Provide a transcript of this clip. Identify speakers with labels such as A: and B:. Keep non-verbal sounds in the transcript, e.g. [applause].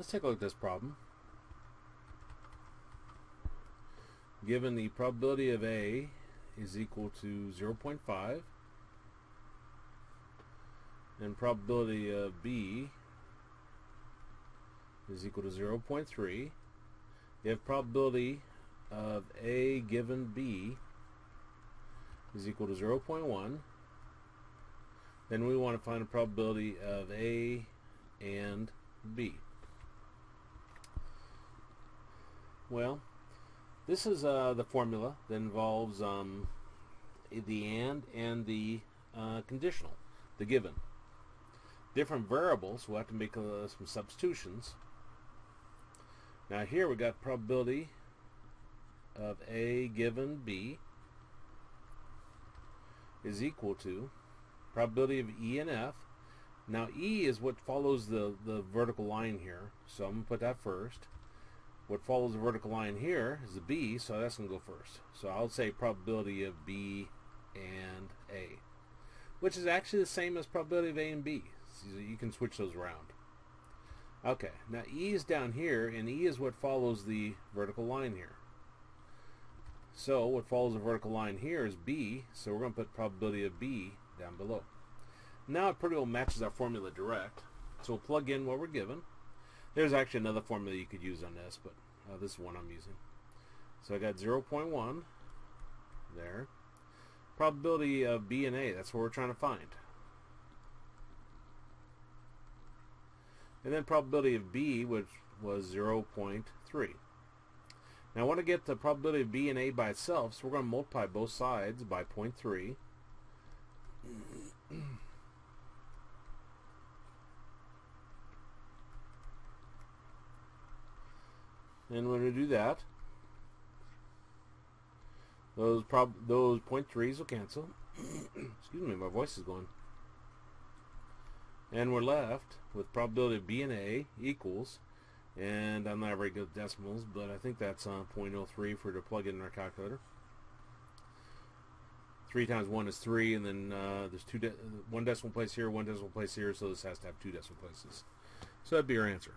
A: Let's take a look at this problem. Given the probability of A is equal to 0.5 and probability of B is equal to 0.3 if probability of A given B is equal to 0.1 then we want to find a probability of A and B. Well, this is uh, the formula that involves um, the AND and the uh, conditional, the given. Different variables, we'll have to make uh, some substitutions. Now here we got probability of A given B is equal to probability of E and F. Now E is what follows the, the vertical line here, so I'm going to put that first. What follows the vertical line here is the B, so that's going to go first. So I'll say probability of B and A, which is actually the same as probability of A and B. So you can switch those around. Okay, now E is down here, and E is what follows the vertical line here. So what follows the vertical line here is B, so we're going to put probability of B down below. Now it pretty well matches our formula direct, so we'll plug in what we're given. There's actually another formula you could use on this, but uh, this is one I'm using. So I got 0.1 there. Probability of B and A, that's what we're trying to find. And then probability of B, which was 0.3. Now I want to get the probability of B and A by itself, so we're going to multiply both sides by 0.3. [clears throat] And when we do that, those prob those point threes will cancel. [clears throat] Excuse me, my voice is going. And we're left with probability of B and A equals, and I'm not very good at decimals, but I think that's uh, 0.03 for to plug in our calculator. 3 times 1 is 3, and then uh, there's two de one decimal place here, one decimal place here, so this has to have two decimal places. So that'd be our answer.